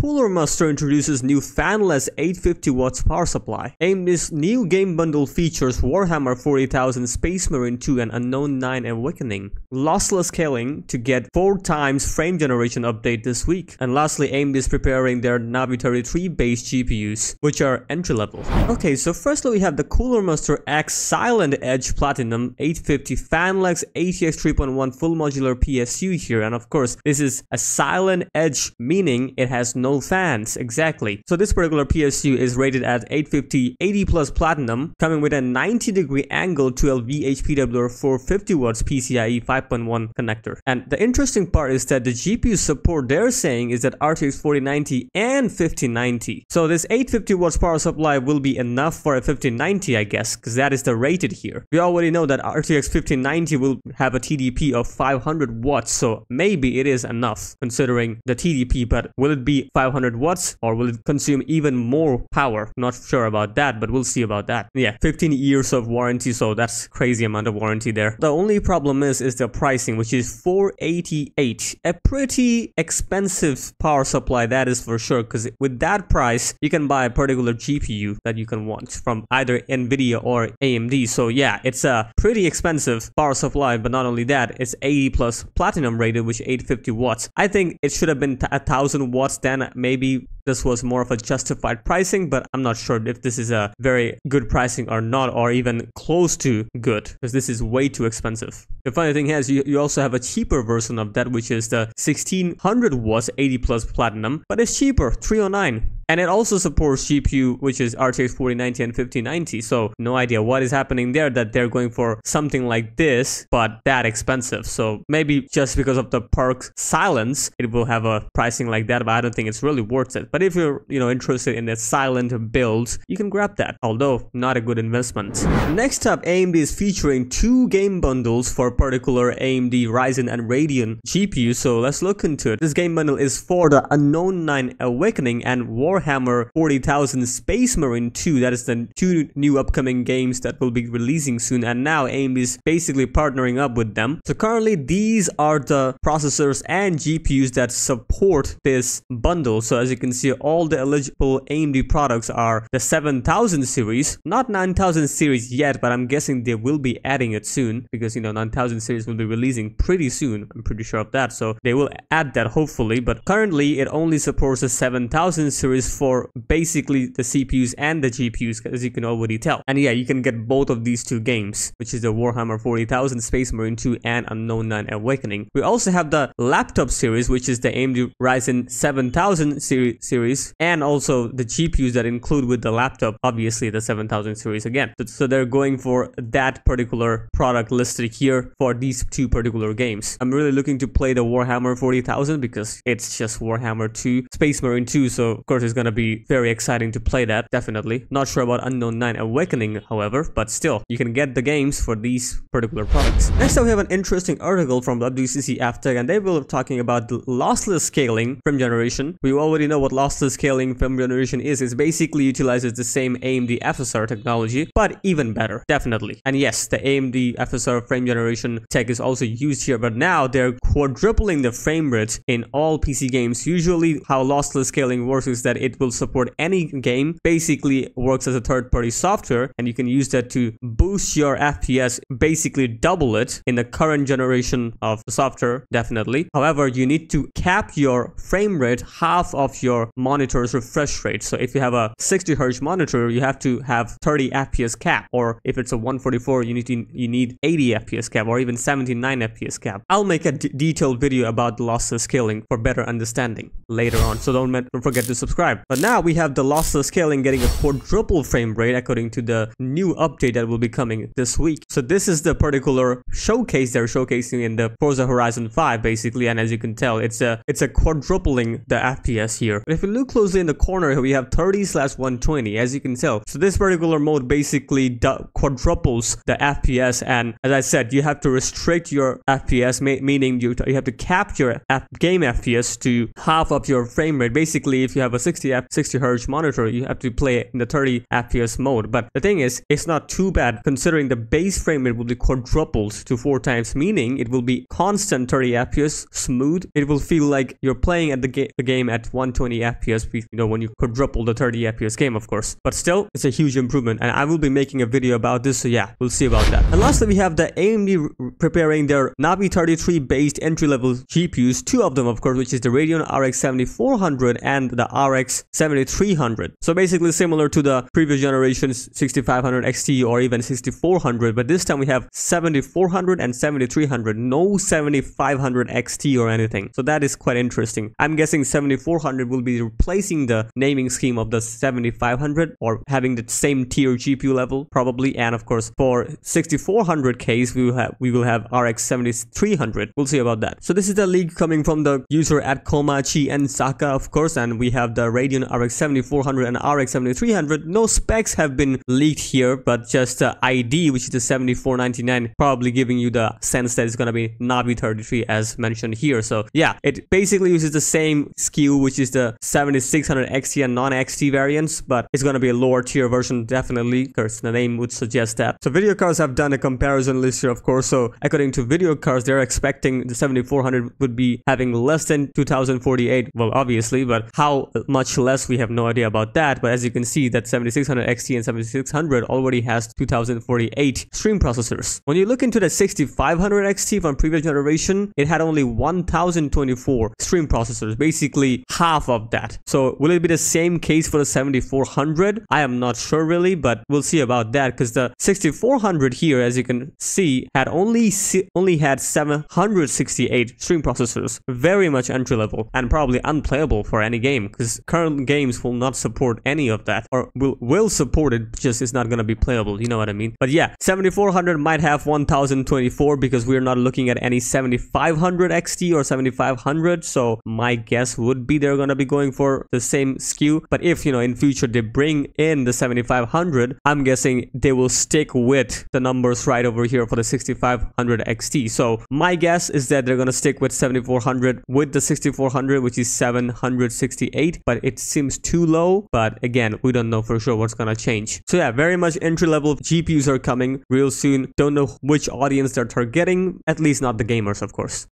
Cooler Master introduces new fanless 850 watts power supply. AMD's new game bundle features Warhammer 40,000 Space Marine 2 and Unknown 9 Awakening. Lossless scaling to get 4 times frame generation update this week. And lastly, AMD is preparing their Navi 33 based GPUs, which are entry level. Okay, so firstly we have the Cooler Master X Silent Edge Platinum 850 fanless ATX 3.1 full modular PSU here. And of course, this is a silent edge, meaning it has no fans. Exactly. So this particular PSU is rated at 850 80 plus platinum, coming with a 90 degree angle 12V HPWR 450 watts PCIe 5.1 connector. And the interesting part is that the GPU support they're saying is that RTX 4090 and 5090. So this 850 watts power supply will be enough for a 5090, I guess, because that is the rated here. We already know that RTX 5090 will have a TDP of 500 watts, so maybe it is enough considering the TDP, but will it be 500 watts or will it consume even more power? Not sure about that, but we'll see about that. Yeah, 15 years of warranty, so that's crazy amount of warranty there. The only problem is, is the pricing, which is 488. A pretty expensive power supply, that is for sure, because with that price, you can buy a particular GPU that you can want from either NVIDIA or AMD. So yeah, it's a pretty expensive power supply, but not only that, it's 80 plus platinum rated, which 850 watts. I think it should have been a thousand watts then maybe this was more of a justified pricing, but I'm not sure if this is a very good pricing or not, or even close to good, because this is way too expensive. The funny thing is, you, you also have a cheaper version of that, which is the 1600 watts 80 plus platinum, but it's cheaper, 309. And it also supports GPU, which is RTX 4090 and 5090. So no idea what is happening there that they're going for something like this, but that expensive. So maybe just because of the perk silence, it will have a pricing like that, but I don't think it's really worth it. But if you're, you know, interested in a silent build, you can grab that, although not a good investment. Next up, AMD is featuring two game bundles for particular AMD Ryzen and Radeon GPUs. So let's look into it. This game bundle is for the Unknown 9 Awakening and Warhammer 40,000 Space Marine 2. That is the two new upcoming games that will be releasing soon. And now AMD is basically partnering up with them. So currently these are the processors and GPUs that support this bundle. So as you can see, all the eligible AMD products are the 7000 series, not 9000 series yet, but I'm guessing they will be adding it soon because, you know, 9000 series will be releasing pretty soon. I'm pretty sure of that. So they will add that hopefully, but currently it only supports the 7000 series for basically the CPUs and the GPUs as you can already tell. And yeah, you can get both of these two games, which is the Warhammer 40,000 Space Marine 2 and Unknown 9 Awakening. We also have the laptop series, which is the AMD Ryzen 7000 seri series, and also the GPUs that include with the laptop, obviously the 7000 series again. So they're going for that particular product listed here for these two particular games. I'm really looking to play the Warhammer 40,000 because it's just Warhammer 2, Space Marine 2, so of course it's gonna be very exciting to play that, definitely. Not sure about Unknown 9 Awakening, however, but still, you can get the games for these particular products. Next up, we have an interesting article from WCCFtech, and they will be talking about lossless scaling frame generation. We already know what lossless scaling frame generation is. It basically utilizes the same AMD FSR technology, but even better, definitely. And yes, the AMD FSR frame generation tech is also used here, but now they're quadrupling the frame rate in all PC games. Usually, how lossless scaling works is that it it will support any game. Basically works as a third-party software and you can use that to boost your FPS, basically double it in the current generation of software, definitely. However, you need to cap your frame rate half of your monitor's refresh rate. So if you have a 60 hertz monitor, you have to have 30 FPS cap, or if it's a 144, you need to, you need 80 FPS cap, or even 79 FPS cap. I'll make a detailed video about the lossless scaling for better understanding later on. So don't, don't forget to subscribe. But now we have the lossless scaling getting a quadruple frame rate according to the new update that will be coming this week. So this is the particular showcase they're showcasing in the Forza Horizon 5 basically and as you can tell it's a it's a quadrupling the FPS here. But if you look closely in the corner here we have 30 slash 120 as you can tell. So this particular mode basically quadruples the FPS and as I said you have to restrict your FPS meaning you, you have to cap your game FPS to half of your frame rate. Basically if you have a 60 60 F 60 Hz monitor, you have to play in the 30 FPS mode. But the thing is, it's not too bad considering the base frame rate will be quadrupled to four times, meaning it will be constant 30 FPS, smooth. It will feel like you're playing at the, ga the game at 120 FPS, you know, when you quadruple the 30 FPS game, of course. But still, it's a huge improvement, and I will be making a video about this, so yeah, we'll see about that. And lastly, we have the AMD preparing their Navi 33 based entry-level GPUs, two of them, of course, which is the Radeon RX 7400 and the RX 7300. So basically similar to the previous generation's 6500 XT or even 6400, but this time we have 7400 and 7300, no 7500 XT or anything. So that is quite interesting. I'm guessing 7400 will be replacing the naming scheme of the 7500 or having the same tier GPU level probably. And of course, for 6400 case, we will have we will have RX 7300. We'll see about that. So this is the leak coming from the user at Komachi Ensaka, of course, and we have the Radeon RX 7400 and RX 7300. No specs have been leaked here, but just the ID, which is the 7499, probably giving you the sense that it's gonna be Navi 33 as mentioned here. So yeah, it basically uses the same SKU, which is the 7600 XT and non-XT variants, but it's gonna be a lower tier version definitely, because the name would suggest that. So VideoCardz have done a comparison list here, of course. So according to VideoCardz, they're expecting the 7400 would be having less than 2048. Well, obviously, but how much less we have no idea about that. But as you can see, that 7600 XT and 7600 already has 2048 stream processors. When you look into the 6500 XT from previous generation, it had only 1024 stream processors, basically half of that. So will it be the same case for the 7400? I am not sure really, but we'll see about that because the 6400 here, as you can see, had only only had 768 stream processors, very much entry level and probably unplayable for any game because current games will not support any of that or will will support it, just it's not gonna be playable. You know what I mean? But yeah, 7400 might have 1024 because we're not looking at any 7500 XT or 7500. So my guess would be they're gonna be going for the same SKU. But if you know in future they bring in the 7500, I'm guessing they will stick with the numbers right over here for the 6500 XT. So my guess is that they're gonna stick with 7400 with the 6400, which is 768. But it seems too low. But again, we don't know for sure what's gonna change. So yeah, very much entry level GPUs are coming real soon. Don't know which audience they're targeting, at least not the gamers, of course.